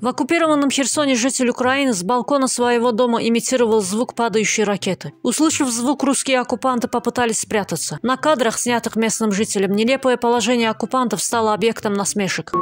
В оккупированном Херсоне житель Украины с балкона своего дома имитировал звук падающей ракеты. Услышав звук, русские оккупанты попытались спрятаться. На кадрах, снятых местным жителям, нелепое положение оккупантов стало объектом насмешек.